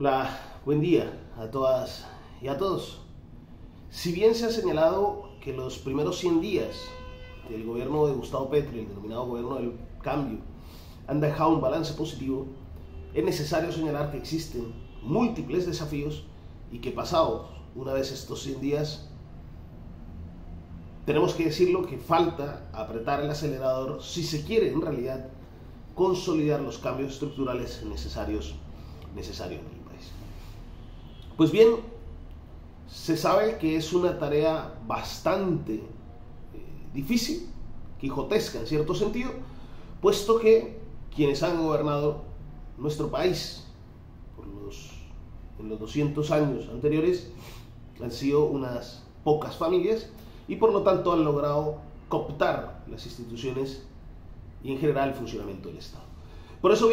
Hola, buen día a todas y a todos. Si bien se ha señalado que los primeros 100 días del gobierno de Gustavo Petro, el denominado gobierno del cambio, han dejado un balance positivo, es necesario señalar que existen múltiples desafíos y que pasados una vez estos 100 días, tenemos que decirlo que falta apretar el acelerador si se quiere en realidad consolidar los cambios estructurales necesarios, necesarios pues bien, se sabe que es una tarea bastante eh, difícil, quijotesca en cierto sentido, puesto que quienes han gobernado nuestro país en los 200 años anteriores han sido unas pocas familias y por lo tanto han logrado cooptar las instituciones y en general el funcionamiento del Estado. Por eso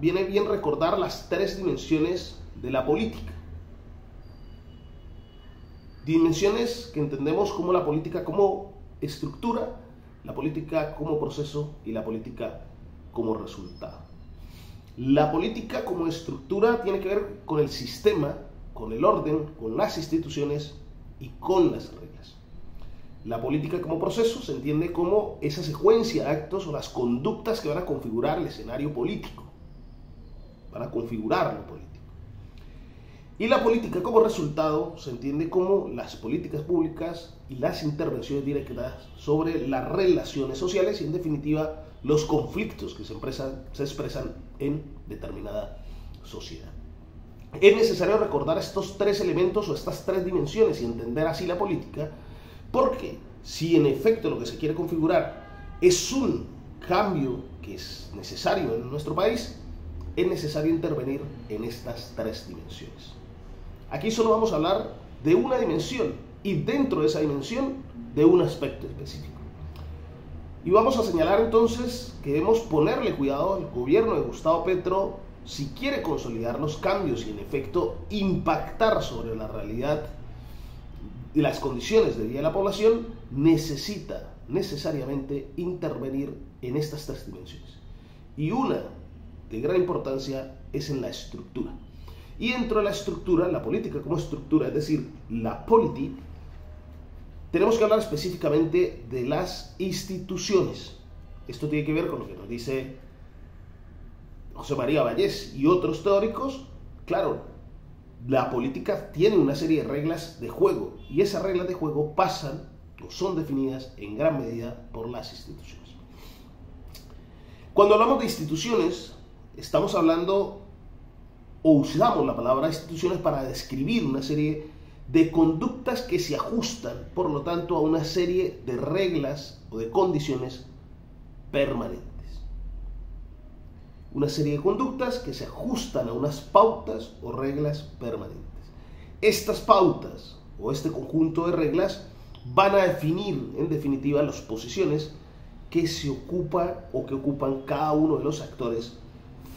viene bien recordar las tres dimensiones de la política dimensiones que entendemos como la política como estructura, la política como proceso y la política como resultado. La política como estructura tiene que ver con el sistema, con el orden, con las instituciones y con las reglas. La política como proceso se entiende como esa secuencia de actos o las conductas que van a configurar el escenario político, para configurar lo político. Y la política como resultado se entiende como las políticas públicas y las intervenciones directas sobre las relaciones sociales y en definitiva los conflictos que se, se expresan en determinada sociedad. Es necesario recordar estos tres elementos o estas tres dimensiones y entender así la política porque si en efecto lo que se quiere configurar es un cambio que es necesario en nuestro país, es necesario intervenir en estas tres dimensiones. Aquí solo vamos a hablar de una dimensión y dentro de esa dimensión de un aspecto específico. Y vamos a señalar entonces que debemos ponerle cuidado al gobierno de Gustavo Petro si quiere consolidar los cambios y en efecto impactar sobre la realidad y las condiciones de vida de la población, necesita necesariamente intervenir en estas tres dimensiones. Y una de gran importancia es en la estructura. Y dentro de la estructura, la política como estructura, es decir, la política, tenemos que hablar específicamente de las instituciones. Esto tiene que ver con lo que nos dice José María Vallés y otros teóricos. Claro, la política tiene una serie de reglas de juego y esas reglas de juego pasan o son definidas en gran medida por las instituciones. Cuando hablamos de instituciones, estamos hablando o usamos la palabra instituciones para describir una serie de conductas que se ajustan, por lo tanto, a una serie de reglas o de condiciones permanentes. Una serie de conductas que se ajustan a unas pautas o reglas permanentes. Estas pautas o este conjunto de reglas van a definir, en definitiva, las posiciones que se ocupan o que ocupan cada uno de los actores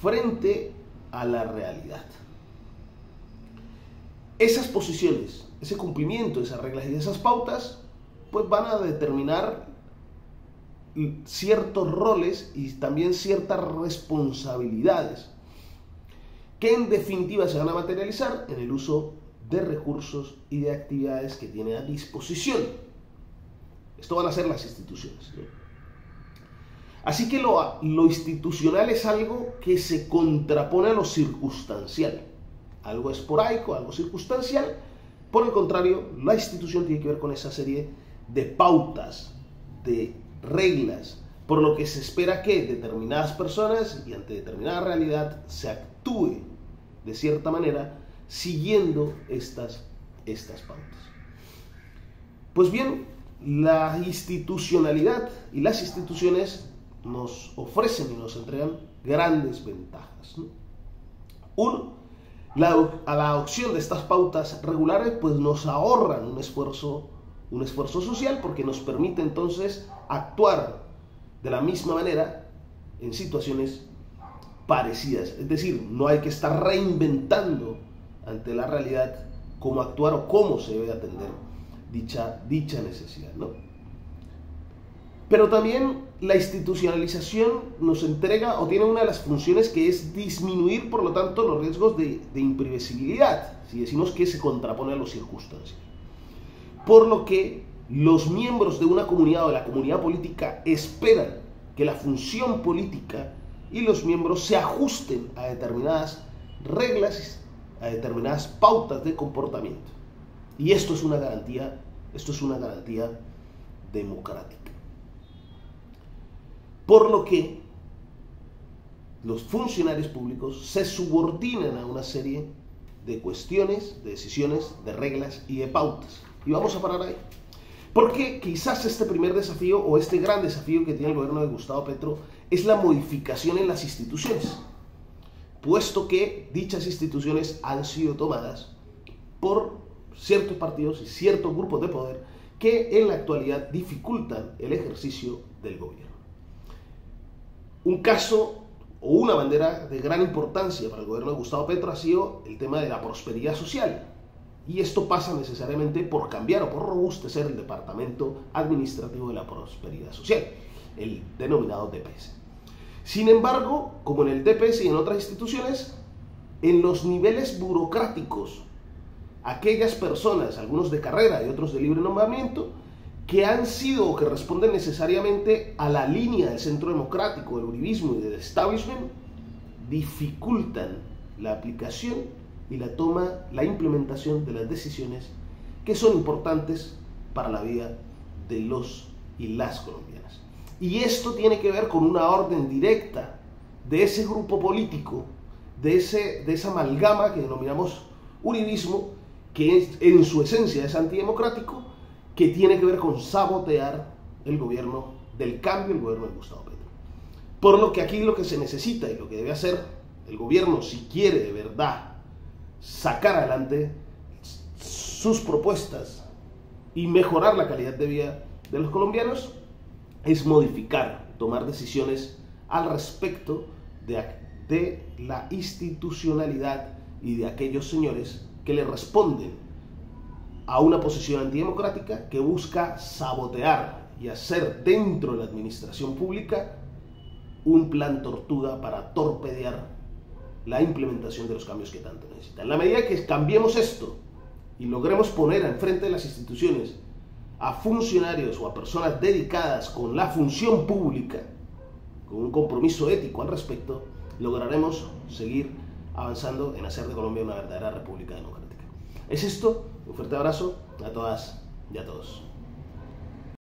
frente a la realidad. Esas posiciones, ese cumplimiento de esas reglas y de esas pautas, pues van a determinar ciertos roles y también ciertas responsabilidades que en definitiva se van a materializar en el uso de recursos y de actividades que tiene a disposición. Esto van a ser las instituciones. Así que lo, institucional es algo que se contrapone a lo circunstancial. Algo esporádico, algo circunstancial. Por el contrario, la institución tiene que ver con esa serie de pautas, de reglas, por lo que se espera que determinadas personas y ante determinada realidad se actúe de cierta manera siguiendo estas, estas pautas. Pues bien, la institucionalidad y las instituciones nos ofrecen y nos entregan grandes ventajas. Uno, a la adopción de estas pautas regulares pues nos ahorran un esfuerzo, un esfuerzo social porque nos permite entonces actuar de la misma manera en situaciones parecidas. Es decir, no hay que estar reinventando ante la realidad cómo actuar o cómo se debe atender dicha, dicha necesidad. Pero también la institucionalización nos entrega o tiene una de las funciones que es disminuir, por lo tanto, los riesgos de, de imprevisibilidad, si decimos que se contrapone a las circunstancias. Por lo que los miembros de una comunidad o de la comunidad política esperan que la función política y los miembros se ajusten a determinadas reglas, a determinadas pautas de comportamiento. Y esto es una garantía, esto es una garantía democrática. Por lo que los funcionarios públicos se subordinan a una serie de cuestiones, de decisiones, de reglas y de pautas. Y vamos a parar ahí. Porque quizás este primer desafío o este gran desafío que tiene el gobierno de Gustavo Petro es la modificación en las instituciones, puesto que dichas instituciones han sido tomadas por ciertos partidos y ciertos grupos de poder que en la actualidad dificultan el ejercicio del gobierno. Un caso o una bandera de gran importancia para el gobierno de Gustavo Petro ha sido el tema de la prosperidad social. Y esto pasa necesariamente por cambiar o por robustecer el Departamento Administrativo de la Prosperidad Social, el denominado DPS. Sin embargo, como en el DPS y en otras instituciones, en los niveles burocráticos, aquellas personas, algunos de carrera y otros de libre nombramiento, que han sido o que responden necesariamente a la línea del centro democrático, del uribismo y del establishment, dificultan la aplicación y la toma, la implementación de las decisiones que son importantes para la vida de los y las colombianas. Y esto tiene que ver con una orden directa de ese grupo político, de, ese, de esa amalgama que denominamos uribismo, que en su esencia es antidemocrático, que tiene que ver con sabotear el gobierno del cambio, el gobierno de Gustavo Petro. Por lo que aquí lo que se necesita y lo que debe hacer el gobierno, si quiere de verdad sacar adelante sus propuestas y mejorar la calidad de vida de los colombianos, es modificar, tomar decisiones al respecto de, de la institucionalidad y de aquellos señores que le responden a una posición antidemocrática que busca sabotear y hacer dentro de la administración pública un plan tortuga para torpedear la implementación de los cambios que tanto necesitan. En la medida que cambiemos esto y logremos poner enfrente de las instituciones a funcionarios o a personas dedicadas con la función pública, con un compromiso ético al respecto, lograremos seguir avanzando en hacer de Colombia una verdadera república democrática. ¿Es esto? Un fuerte abrazo a todas y a todos.